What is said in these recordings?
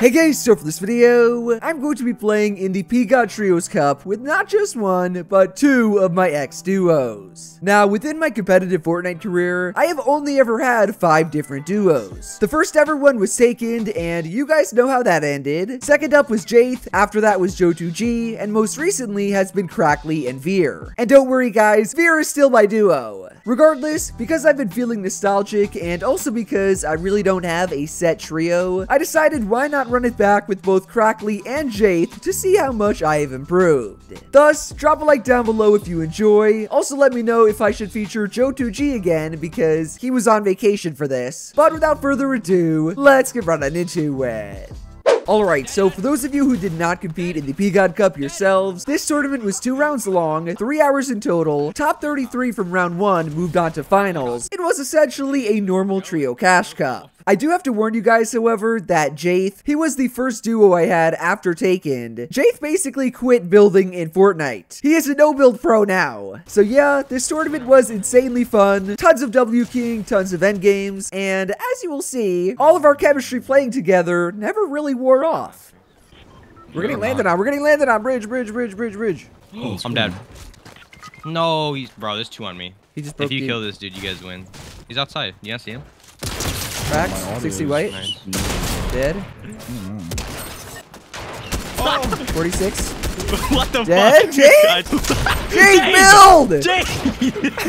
Hey guys, so for this video, I'm going to be playing in the PGod Trios Cup with not just one, but two of my ex-duos. Now, within my competitive Fortnite career, I have only ever had five different duos. The first ever one was Takened, and you guys know how that ended. Second up was Jayth, after that was Joe2G, and most recently has been Crackly and Veer. And don't worry guys, Veer is still my duo. Regardless, because I've been feeling nostalgic, and also because I really don't have a set trio, I decided why not run it back with both Crackly and Jayth to see how much I have improved. Thus, drop a like down below if you enjoy. Also let me know if I should feature Joe2G again because he was on vacation for this. But without further ado, let's get running into it. Alright, so for those of you who did not compete in the PGod Cup yourselves, this tournament was two rounds long, three hours in total, top 33 from round one moved on to finals. It was essentially a normal trio cash cup. I do have to warn you guys, however, that Jayth, he was the first duo I had after Taken. Jayth basically quit building in Fortnite. He is a no-build pro now. So yeah, this tournament was insanely fun, tons of W keying, tons of end games, and as you will see, all of our chemistry playing together never really wore off. We're getting landed on, we're getting landed on, bridge, bridge, bridge, bridge, bridge. Oh, I'm dead. No, he's bro. There's two on me. He just broke If you the- kill this dude, you guys win. He's outside. You guys see him? Audio 60 is white, Nice. dead, 46. what the Dead, fuck? Jake? Jake, build! Jake!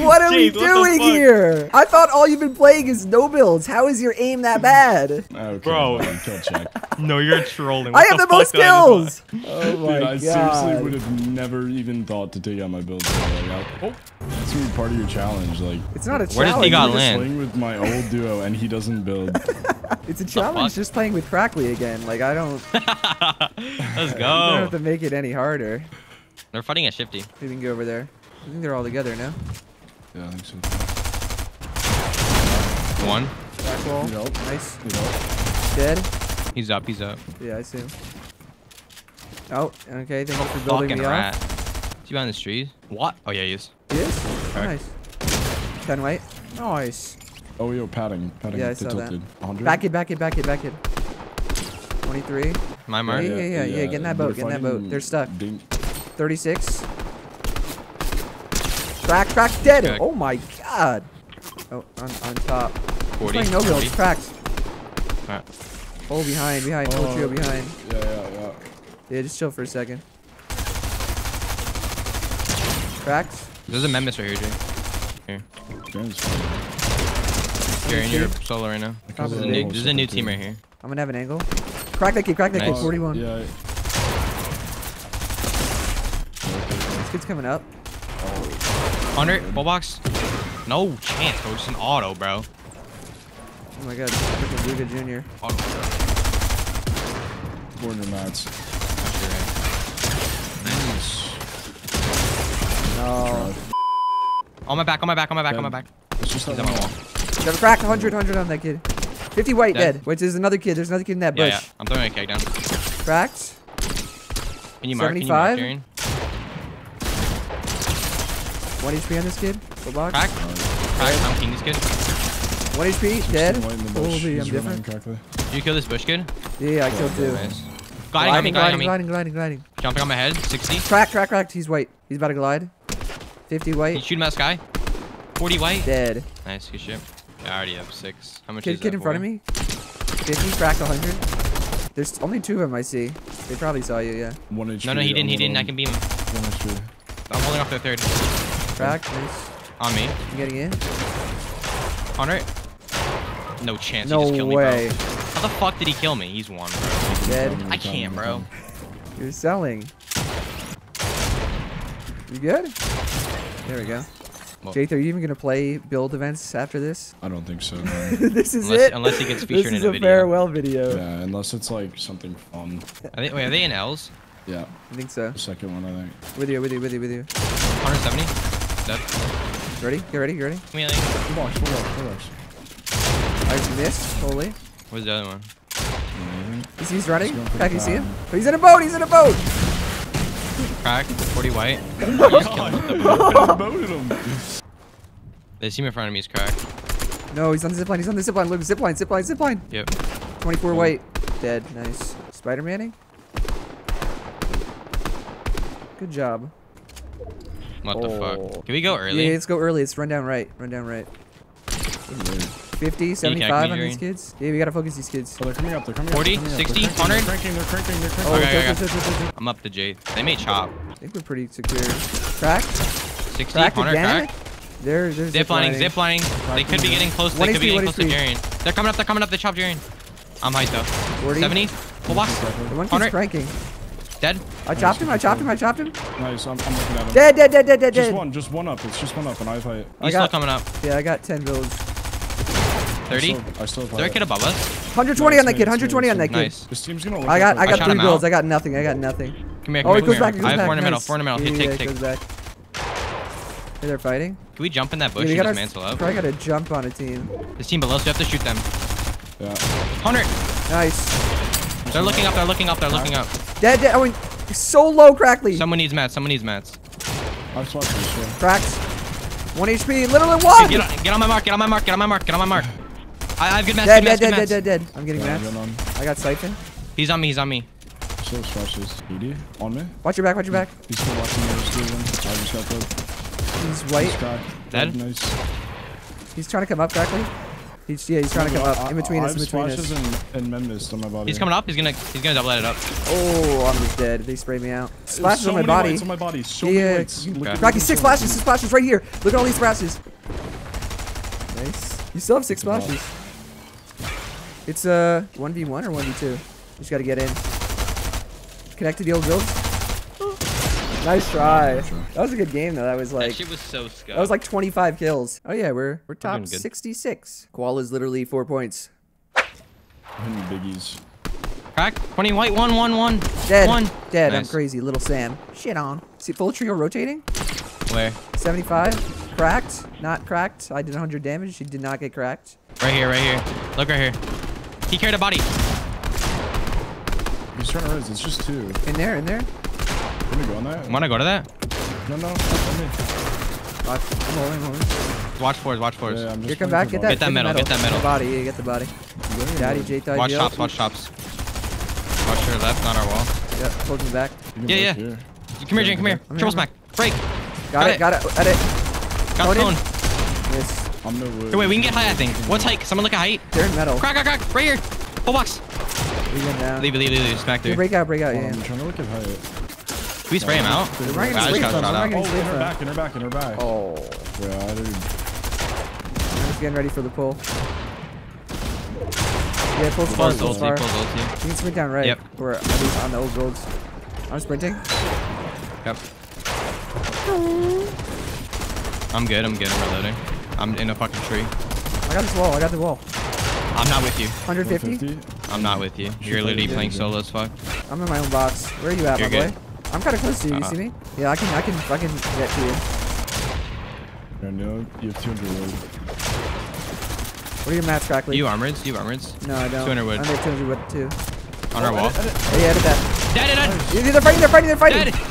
What are we Jake, what the doing here? I thought all you've been playing is no builds. How is your aim that bad? Okay, Bro. buddy, kill check. no, you're trolling. I have the fuck most did I just kills. Oh my Dude, I seriously god. would have never even thought to take out my build. Like, oh, that's gonna be part of your challenge. Like, It's not a Where does he challenge. got I'm land? sling with my old duo and he doesn't build. It's a challenge just playing with Crackly again. Like I don't, you Let's go. don't have to make it any harder. They're fighting a Shifty. We can go over there. I think they're all together now. yeah, I think so. One. Back wall. Yep. Nice. You know, Dead. He's up. He's up. Yeah, I see him. Oh, okay. Thank you for building Fucking me rat. off. Is he behind the trees? What? Oh yeah, he is. He is? Okay. nice. Ten white. Nice. Oh, yo, padding. Padding. Yeah, I to saw that. tilted. 100? Back it, back it, back it, back it. 23. My mark. Yeah, yeah, yeah, yeah. get in that boat, get in that boat. They're stuck. Dink. 36. Crack, crack, dead. Crack. Oh my god. Oh, on, on top. He's 40. playing no builds. 40. Cracked. Alright. Oh, behind, behind. Full Oh. trio behind. Yeah, yeah, yeah. Yeah, just chill for a second. Cracked. There's a Memphis right here, Jake. Here. Game's. You're in your solo right now. There's a new, there's a new team right here. I'm gonna have an angle. Crack that kid, crack that kid. 41. Yeah. This kid's coming up. 100. Full box. No chance, bro. It's an auto, bro. Oh my god. Freaking Luka Jr. Auto. Corner mats. Nice. No. On my back, on my back, on my back, on my back. It's just on my wall. Got a crack. 100, 100 on that kid. 50 white Dead. dead. Which there's another kid. There's another kid in that Yeah, bush. yeah. I'm throwing a keg down. Cracked. Can you mark? Can you mark, 75? Kieran? 1 HP on this kid. Full box. Crack. Crack. I'm king this kid. 1 HP. Dead. White in the bush. Holy, I'm He's running different. correctly. Did you kill this bush kid? Yeah, yeah, I killed two. Nice. Gliding on me, gliding on gliding, gliding, gliding, gliding. Jumping on my head. 60. Crack, crack, cracked. He's white. He's about to glide. 50 Can you white. shoot him at sky? 40 white. Dead. Nice, good shit. I already have six. How much Kid, is kid that in front of me. 50, cracked 100. There's only two of them I see. They probably saw you, yeah. One HP. No, no, he didn't. He didn't. I can beam him. One HP. I'm holding off their third. Cracked. Nice. On me. I'm getting in. 100. No chance. No he just killed way. me, bro. How the fuck did he kill me? He's one, bro. Dead. I can't, bro. You're selling. You good? There we go. Well- Jake, are you even gonna play build events after this? I don't think so. no. this is Unless- it. unless he gets featured in a a video. farewell video. yeah, unless it's like something fun. Are they, wait, are they in L's? Yeah, I think so. the second one I think. With you, with you, with you, with you. 170. Dead. Ready? Get ready, get ready. Give me a link. Full box, full box, full box. I missed. Holy. Where's the other one? Amazing. He's, he's running. He's Back, you see him? Oh, he's in a boat. He's in a boat. Crack. 40 white. You just killed him. Boated him. They see me in front of me. He's cracked. No, he's on the zipline. He's on the zipline. Look, zipline, zipline, zipline. Yep. 24 white. Dead. Nice. Spider-Manning? Good job. What the Oh. fuck? Can we go early? Yeah, let's go early. Let's run down right. Run down right. Good lord. 50, 75 on these kids. Yeah, we gotta focus these kids. Oh, they're coming up. They're coming 40, up. they're coming 60, up. They're cranking, 100? They're cranking. They're cranking. They're cranking. Oh, Okay, go, okay, go. I'm up to J. They may chop. I think we're pretty secure. Cracked? 60, Cracked 100 again? crack. There, there's Zip lining, zip lining. They could be getting close. They One could be HP, getting close to HP. Jerian. They're coming up. They're coming up. They chopped Jerian. I'm height though. 40. 70. Full box. The one kid's 100. cranking. Dead. I chopped him, I chopped him, I chopped him. Nice. I'm, I'm looking at him. Dead, dead, dead, dead, dead, Just dead. one. Just one up. It's just one up, and I fight. I He's got- still coming up. Yeah, I got 10 builds. 30. I still, I still Is there a kid above us? 120 Nice, on that kid, 120 on that kid. Nice. This team's gonna. Look I got, like I a- got shot three him builds. out. I got nothing. I got nothing. Come here. Oh, Come it here. goes come back. It goes I have back. four in the middle. nice. Four in the middle. Yeah, Okay, yeah, take, it take. goes back. Hey, they're fighting. Can we jump in that bush Yeah, we and gotta dismantle up? probably gotta jump on a team. This team below, so you have to shoot them. Yeah. 100. Nice. They're looking up. They're looking up. They're looking up. Dead, dead. I went so low, Crackly. Someone needs mats. Someone needs mats. I've swapped this shit. Cracked. One HP. Literally one. Get on, get on my mark. Get on my mark. Get on my mark. Get on my mark. I, I have good mats. Dead, dead, dead, dead, dead, dead. I'm getting Yeah, mats. I'm on. I got Siphon. He's on me. He's on me. Still swatches. 80 on me. Watch your back, watch your back. He's still watching me. Still one. I just got killed. He's He's white. cracked. Dead? Nice. He's trying to come up, Crackly. He's, yeah, he's trying to come up. In between I, us, in between splashes us. and, and Memist on my body. He's coming up. He's gonna he's gonna double it up. Oh, I'm just dead. They sprayed me out. There's Splashes so on my many body. on my body. So Yeah. many whites. Look Okay. at Cracky, this six one. splashes, six splashes right here. Look at all these splashes. Nice. You still have six Wow. splashes. It's uh 1v1 or 1v2? Just gotta get in. Connect to the old builds. Nice try. That was a good game though. That was like that like shit was so scuffed. that was like 25 kills. Oh yeah, we're we're top doing good. 66. Koala is literally four points. Hitting biggies. crack. 20 white. One. One. One. Dead. One. Dead. I'm crazy. Little Sam. Shit on. See full trio rotating. Where? 75. Cracked. Not cracked. I did 100 damage. She did not get cracked. Right here. Right here. Look right here. He carried a body. He's trying to res. It's just two. In there. In there. Let me go on that. Wanna go to that? No, no. Let me. Watch. I'm holding. I'm holding. Watch fours. Watch fours. Yeah, I'm just Here, come playing back. Get football. that. Get that the middle, get that middle. The body. Yeah, get the body. Daddy, J thought Watch you chops. Watch chops. Watch your left, not our wall. Yep. Hold me back. Yeah, yeah. here. Come here, Jane. Come here. Triple smack. Break. Got, Got it, it. Got it. At it. Got Loaded. phone. Yes. I'm no wood. Hey, wait, we can get height, I think. What's height? Someone look at height. They're in metal. Crack, crack, crack. Right here. Full box. We went down. Leave it, leave it, leave it. Smack Yeah, through. break out. Break out. Hold Yeah. I'm trying to look at height. Can we spray him out? We're not I getting just sprayed got from. shot We're not out. Oh, sprayed in her from. back, in her back, in her back. Oh. Yeah, dude. I'm just getting ready for the pull. Yeah, pull far. Pulls Pull ulti, far. pulls ulti. You can sprint down right. Yep. Or at least on the old golds. I'm sprinting. Yep. I'm good, I'm good, I'm reloading. I'm in a fucking tree. I got this wall. I got the wall. I'm not with you. 150. 150. I'm not with you. You're literally playing solo as fuck. I'm in my own box. Where are you at, You're my good. boy? I'm kind of close to you. You Uh-uh. see uh. me? Yeah, I can. I can. I can get to you. Yeah, no, you have 200 wood. What are your mats, Crackly? You armoreds? You armoreds? No, I don't. 200 wood. I'm 200 wood too. On our oh, wall. Hey, yeah, I did that. Dead, dead, dead! They're fighting. They're fighting. They're fighting. Dead!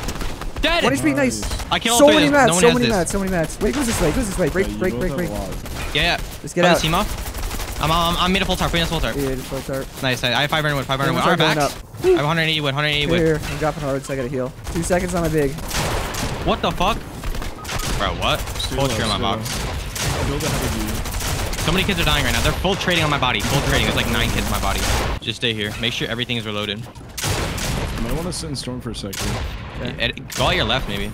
Dead! One HP, nice. I killed So many mats. No so many mats. So many mats. Wait, goes this way. Goes this way. Break, Yeah, break, break, break. Yeah, yeah. Let's get Put out. the team off. I'm, I'm, I'm made a full tarp. Put in a full tarp. Yeah, just full tarp. Nice. I I have 500 wood. 500 wood. Yeah, On our backs. I have 180 wood. 180 wood. here. I'm dropping hard, so I gotta heal. Two seconds on my big. What the fuck? Bro, what? Steal Full it, tree on my steal box. it. Build ahead of you. So many kids are dying right now. They're full trading on my body. Full trading. There's like nine kids on my body. Just stay here. Make sure everything is reloaded. You might want to sit in storm for a second. Okay. Ed- Go out your left, maybe.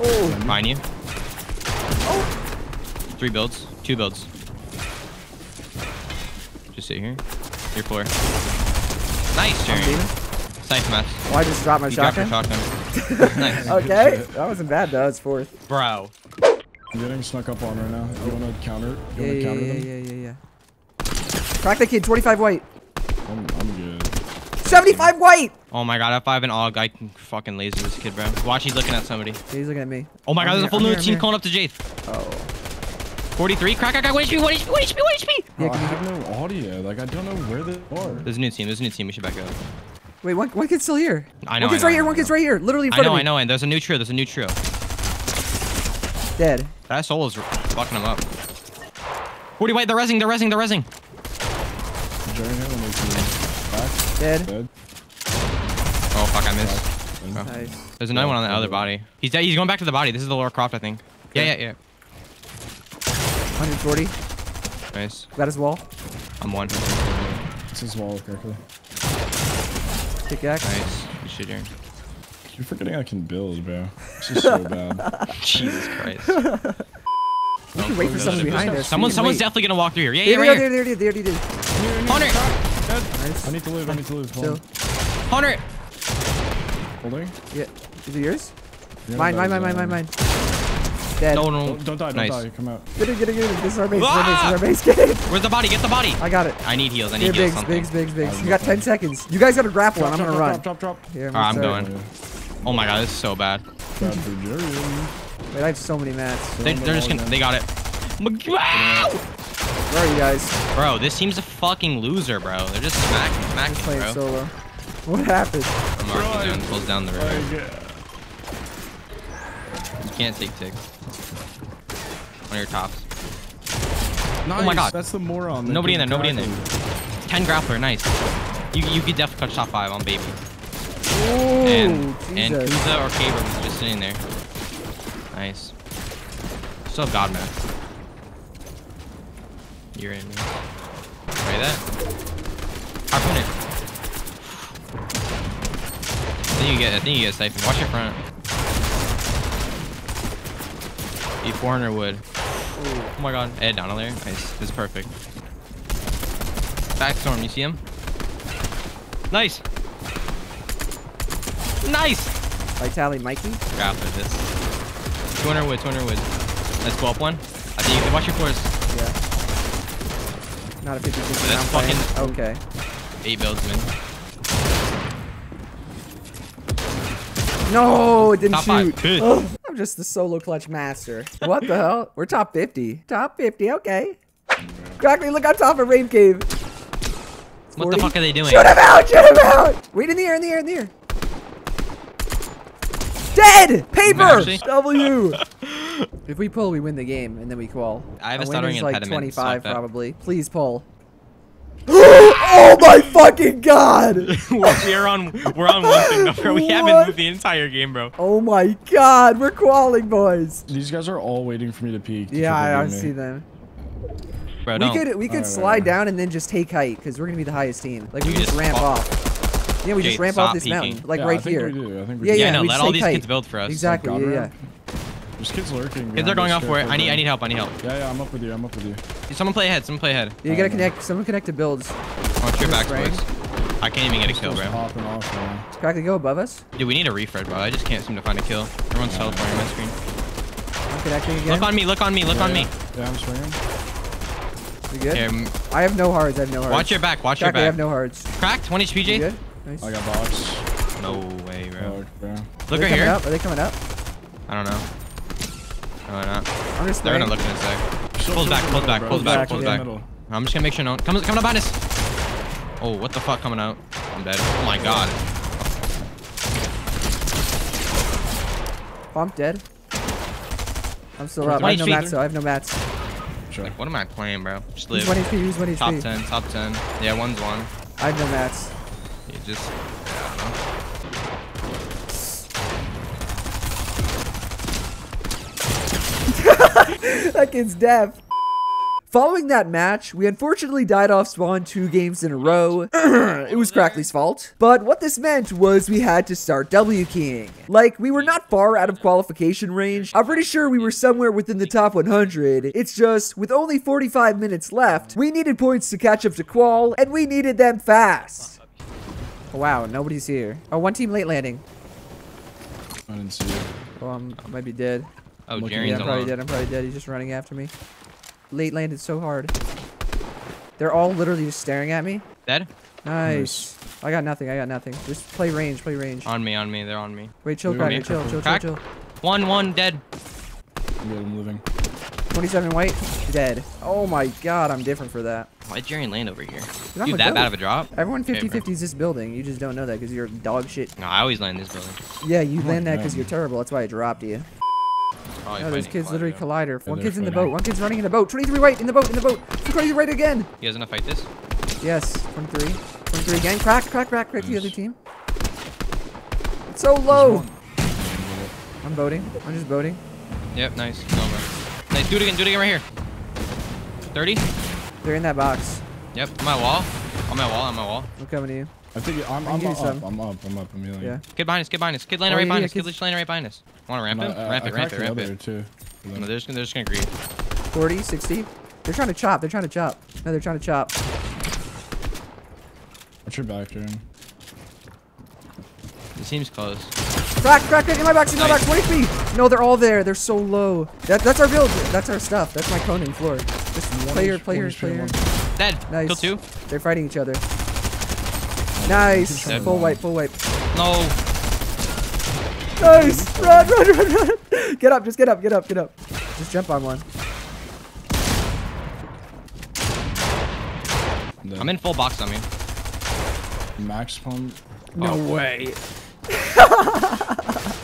Oh, Behind you. Oh. Three builds. Two builds. Just sit here. Your floor. Nice, Jerry. Nice match. Oh, I just dropped my You dropped your shotgun. shotgun. nice. Okay, that wasn't bad though. It's fourth. Bro. I'm getting snuck up on right now. You want to counter? You Yeah, want to yeah, counter yeah, them? yeah, yeah, yeah. Crack the kid. 25 white. I'm, I'm good. 75 white. Oh my god, if I have an AUG, I can fucking laser this kid, bro. Watch, he's looking at somebody. He's looking at me. Oh my I'm god, there's here, a full new team here. calling up to Jade. Oh. 43. Crack, crack, crack. 1 HP, 1 HP, 1 HP, 1 HP. Yeah, I have no audio. Like, I don't know where they are. There's a new team. There's a new team. We should back up. Wait, one, one kid's still here. I know, One kid's I right here. One kid's right here. Literally in I front know, of me. I know, and there's a new trio. There's a new trio. Dead. That soul is fucking him up. 40 white, they're resing, they're resing, they're resing. Jerry here will make you back. Dead. Dead. Oh fuck, I missed. Back. Oh. Nice. There's another one on the other body. He's dead. He's going back to the body. This is the Lara Croft, I think. Yeah, yeah, yeah. 140. Nice. Got his wall. I'm one. It's his wall correctly. Pickaxe. Nice. You should hear. You're forgetting I can build, bro. This is so bad. Jesus Christ. We can wait for oh, someone behind us. Someone, someone's wait. definitely gonna walk through here. Yeah, There yeah, they right go, here. there, there, there, there, there. Hunter! Nice. I need to loot. I need to loot. Hold Chill. on. Hunter! Holding. Yeah. Is it yours? Yeah, Mine, mine, mine, mine, uh, mine, mine. Dead. No, no. Don't, don't die. Don't Nice. die. Come out. Get it, get it, get it. This is our base. This is our Ah! base. This is our base. Get it. Where's the body? Get the body. I got it. I need heals. I Here, need heals. bigs, Something. bigs, bigs, bigs. You got 10 seconds. You guys got to grapple. Drop, I'm gonna drop, run. Drop, drop, drop. Here, I'm, Alright, gonna I'm start. going. Oh my god, this is so bad. Bad for Wait, I have so many mats. They, they're just gonna. They got it. Wow! Where are you guys? Bro, this team's a fucking loser, bro. They're just smacking, I'm playing bro. solo. What happened? I'm already doing pulls down the river. Like, You can't take ticks. On your tops. nice. Oh my God. That's the moron. Nobody in there, couldn't nobody in there. Ten grappler, nice. You you could definitely touch top five on baby. Oh, and and Kuza or Caber was just sitting there. Nice. Still have God man. You're in. Try that. Harpoon it. I think you get. I think you get siphon. Watch your front. Be 400 wood. Oh my god. Ed down there. Nice. This is perfect. Backstorm. You see him? Nice. Nice. Vitali Mikey? Grappler this. 200 wood, 200 wood. Let's go up one. I think you can watch your floors. Yeah. Not a 50 50 that's fucking- play. Okay. Eight builds, man. No, it didn't Top shoot. Good. I'm just the solo clutch master. What the hell? We're top 50. Top 50, okay. Crackly, look on top of Rain Cave. What the fuck are they doing? Shoot him out! Shoot him out! Wait, in the air, in the air, in the air. Dead! Paper! Actually- W! if we pull, we win the game, and then we qual. I have a win stuttering is like impediment, so 25 probably. Please pull. oh my fucking god! we're on we're on one thing, though, bro. We haven't moved the entire game, bro. Oh my god, we're qualing, boys. These guys are all waiting for me to peek. Yeah, I, I triple beam me. see them. Bro, We don't. could we could Alright, slide alright. down and then just take height because we're gonna be the highest team. Like we You just just ramp off. Yeah, we just ramp off this peeking. mountain, like Yeah, right I think here. We do. I think we Yeah, yeah, yeah, no, we let all these height. kids build for us. Exactly. God Yeah, yeah. There's kids lurking. Kids are going off for it. I need. I need help. I need help. Yeah, yeah, I'm up with you. I'm up with you. Someone play ahead. Someone play ahead. You gotta Um, connect. Someone connect to builds. Watch your backs, spraying. boys. I can't even get a kill, bro. popping off, man. Crackly, go above us. Dude, we need a refresh, bro. I just can't seem to find a kill. Everyone's teleporting on my screen. I'm connecting again. Look on me. Look on me. Look yeah, on me. Yeah, yeah I'm swinging. You good? Here, m- I have no hards. I have no hards. watch your back. Watch your Crackly, I have no hards. Cracked. 1 HP, You Jay. good? Nice. I got box. No way, bro. Oh, bro. Look right here. Up? Are they coming up? I don't know. No, they're not. I'm just They're gonna look in a sec. Still Pulls back, pulls back, pulls back, back, pulls back. I'm just gonna make sure no one coming coming up behind us. Oh, what the fuck coming out? I'm dead. Oh my god. Oh, I'm dead. I'm still Where's up. I have no HP? mats. though. I have no mats. Sure. Like, what am I playing, bro? Just Who's live. one HP? Who's one Top 10, top 10. Yeah, one's one. I have no mats. You just. I don't know. that kid's deaf. Following that match, we unfortunately died off spawn two games in a row. it was Crackly's fault. But what this meant was we had to start W keying. Like, we were not far out of qualification range. I'm pretty sure we were somewhere within the top 100. It's just, with only 45 minutes left, we needed points to catch up to Qual, and we needed them fast. Wow, nobody's here. Oh, one team late landing. I didn't see you. Oh, I'm, I might be dead. Oh, Looking- Jerry's Yeah, I'm probably alone. dead. I'm probably dead. He's just running after me. Late landed so hard. They're all literally just staring at me. Dead? Nice. I got nothing. I got nothing. Just play range. Play range. On me, on me. They're on me. Wait, chill, Look Cracker. Chill, chill, chill, chill. One, one, dead. I'm. I'm living. 27 white. Dead. Oh my god, I'm different for that. Why'd Jerry land over here? I'm Dude, that goat. bad of a drop? Everyone Okay, 50 bro. 50s this building. You just don't know that because you're dog shit. No, I always land this building. Yeah, you land that because you're terrible. That's why I dropped you. Oh, no, those fighting kids Collider. literally collider. One kid's in the boat. One kid's running in the boat. 23 white in the boat. In the boat. 23 right again. You guys gonna fight this? Yes, 23. 23 again. Crack, crack, crack, crack the other team. It's so low. I'm boating. I'm just boating. Yep, nice. Nice. Do it again. Do it again right here. 30. They're in that box. Yep. On my wall. On my wall. On my wall. I'm coming to you. I think I'm, I I'm up, give you some. I'm up. I'm up. I'm healing. Yeah. Kid behind us. Kid behind us. Kid landing Oh, right yeah, behind yeah, us. Kid kid's- just landing right behind us. Want to ramp him? Uh, ramp I it. Ramp cracked it. the Ramp other it. too. No, they're just gonna. They're just gonna greed. 40, 60. They're trying to chop. They're trying to chop. No, they're trying to chop. What's your back, Jerian? It seems close. Crack, crack, crack. In my box, in my Nice. box. 1 HP. No, they're all there. They're so low. That, that's our build. That's our stuff. That's my Conan floor. Just player, H- player, one H, player. one. Dead. Nice. Kill two. They're fighting each other. Nice. Dead. Full wipe, full wipe. No. Nice. Run, run, run, run. Get up, just get up, get up, get up. Just jump on one. Dead. I'm in full box on me. max pump. No Oh. way.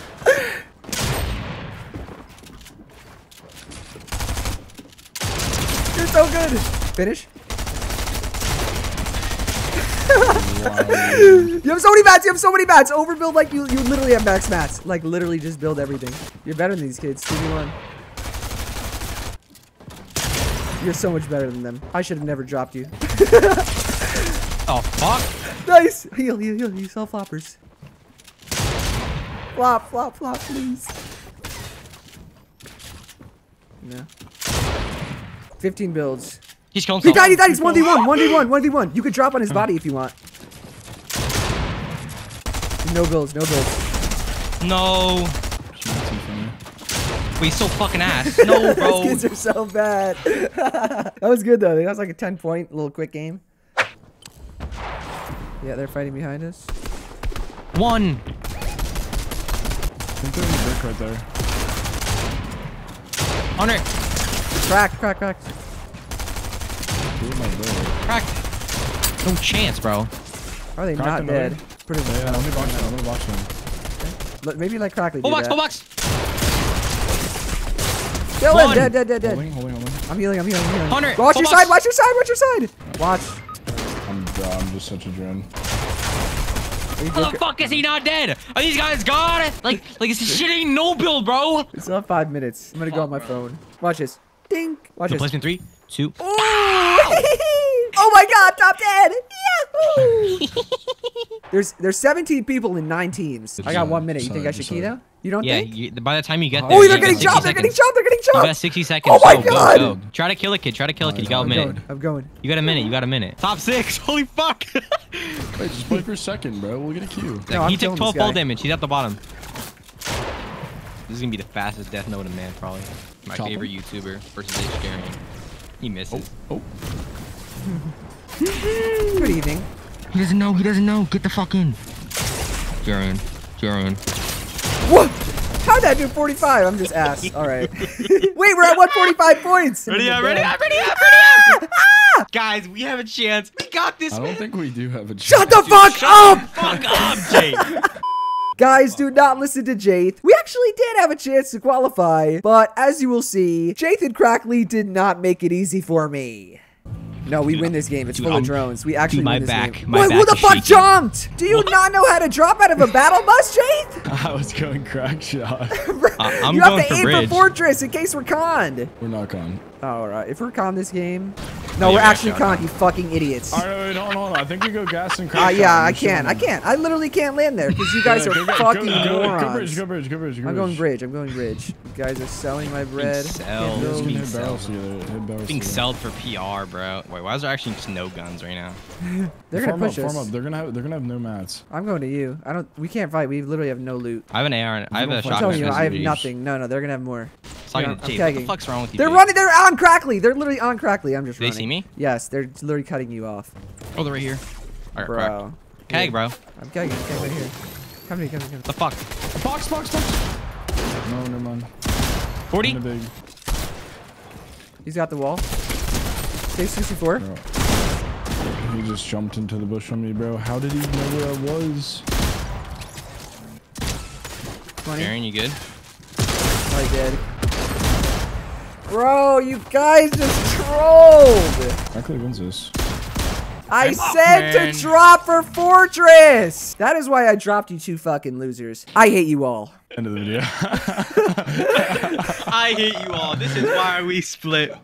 You're so good. Finish. Wow. You have so many mats. You have so many mats. Overbuild like you. You literally have max mats. Like literally just build everything. You're better than these kids. Two one. You're so much better than them. I should have never dropped you. Oh fuck. Nice. Heal, heal, heal. You sell floppers. Flop, flop, flop, please. No. 15 builds. He's killing He someone. died, he died. He's 1v1, 1v1, 1v1. You could drop on his body if you want. No builds, no builds. No. Nothing for me. But he's so fucking ass. No, bro. These kids are so bad. that was good though. That was like a 10 point little quick game. Yeah, they're fighting behind us. One. I think they're in the brick right there. Hunter. Crack, crack, crack. Two my. Crack. No chance, bro. Are they Crack not another. dead? Pretty much. Yeah, let me box them. I'm gonna box them. Let- Maybe like Crackly Full box. Full box. Kill him. Dead, dead, dead, dead. Holding, holding, holding. I'm healing, I'm healing, I'm healing. Hunter, Watch full your box. side, watch your side, watch your side. Watch. I'm, bro, I'm just such a drone. How the fuck is he not dead? Are these guys gone? Like, like this shit ain't no build, bro. We still have five minutes. I'm gonna go on my phone. Watch this. Dink. Watch The this. placement three, two. Ooh. oh my god, top 10! Yahoo! there's there's 17 people in nine teams. I got one minute. You think I should key Sorry. now? You don't Yeah, think? you, by the time you get Oh, there, Oh, they're getting 60 chopped, they're getting chopped, they're getting chopped. You got 60 seconds. Oh my go, go, God. go. Try to kill a kid. Try to kill a kid. You got a I'm minute. going, I'm going. You got a minute. You got a minute. Top six. Holy fuck. Wait, just play for a second, bro. We'll get a queue. No, I'm he took 12 fall guy. damage. He's at the bottom. This is gonna be the fastest death note in man, probably. My Chop favorite him. YouTuber versus H. Jerian. He misses. Oh, oh. Good evening. He doesn't know. He doesn't know. Get the fuck in. Jerian. Jerian. What? How'd that do 45? I'm just ass. All right. Wait, we're at 145 points. Ready up, ready up, ready up, ready up! Guys, we have a chance. We got this, I don't think we do have a chance. Shut chance. the fuck up! Fuck up, Jake. Guys, do not listen to Jayth. We actually did have a chance to qualify, but as you will see, Jayth and Crackly did not make it easy for me. No, we win this game. It's Dude, full I'm- of drones. We actually dude, my win this back- game. my Wait, who the fuck shaking. jumped? Do you not know how to drop out of a battle bus, Jayth? I was going crack shot. Uh, I'm you have going to for aim bridge. for fortress in case we're conned. We're not conned. All right, if we're conned this game, no, Oh, we're actually conned. You fucking idiots. All right, wait, hold on, hold on. I think we go gas and crack Uh, yeah, I can't. I can't. I literally can't land there because you guys are fucking morons. Go bridge, go bridge, go bridge, I'm going bridge. I'm going bridge. You guys are selling my bread. sell. Can't. Being sold. together. Hit barrels Being for PR, bro. Wait, why is there actually just no guns right now? They're gonna form push up, us. Form up. They're gonna have. They're gonna have no mats. I'm going to you. I don't. We can't fight. We literally have no loot. I have an AR. And, I have a shotgun. I have nothing. No, no, they're gonna have more. Talking Yeah, to I'm What the tagging. fuck's wrong with you? They're Jake? running. They're on Crackly. They're literally on Crackly. I'm just They running. see me? Yes, they're literally cutting you off, Oh, they're right here. Alright, bro. cracked. Keg, bro. I'm kegging. I'm kegging right here. Come to me. Come to me. Come to The fuck? Box, box, box. No, never mind. 40? In the big. me. He's got the wall. Stage 64. Bro. He just jumped into the bush from me, bro. How did he know where I was? 20. Aaron, you good? He did. Bro, you guys just trolled. Actually wins this. I I'm said man. to drop for Fortress. That is why I dropped you two fucking losers. I hate you all. End of the video. I hate you all. This is why we split.